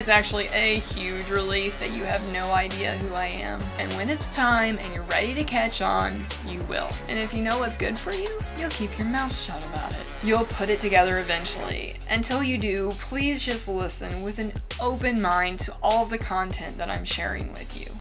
It's actually a huge relief that you have no idea who I am. And when it's time and you're ready to catch on, you will. And if you know what's good for you, you'll keep your mouth shut about it. You'll put it together eventually. Until you do, please just listen with an open mind to all of the content that I'm sharing with you.